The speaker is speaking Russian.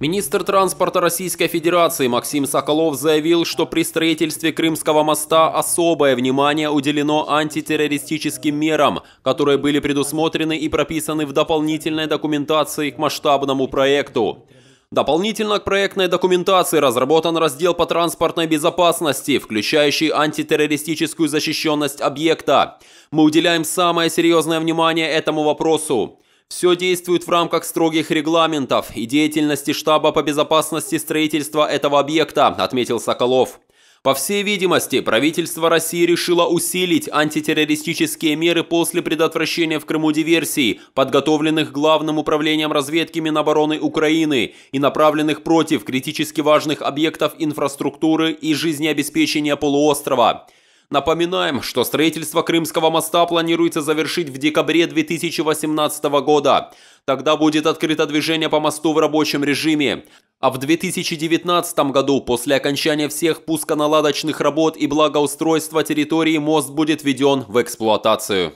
Министр транспорта Российской Федерации Максим Соколов заявил, что при строительстве Крымского моста особое внимание уделено антитеррористическим мерам, которые были предусмотрены и прописаны в дополнительной документации к масштабному проекту. Дополнительно к проектной документации разработан раздел по транспортной безопасности, включающий антитеррористическую защищенность объекта. Мы уделяем самое серьезное внимание этому вопросу. Все действует в рамках строгих регламентов и деятельности штаба по безопасности строительства этого объекта, отметил Соколов. По всей видимости, правительство России решило усилить антитеррористические меры после предотвращения в Крыму диверсий, подготовленных Главным управлением разведки Минобороны Украины и направленных против критически важных объектов инфраструктуры и жизнеобеспечения полуострова. Напоминаем, что строительство Крымского моста планируется завершить в декабре 2018 года. Тогда будет открыто движение по мосту в рабочем режиме. А в 2019 году, после окончания всех пусконаладочных работ и благоустройства территории, мост будет введен в эксплуатацию.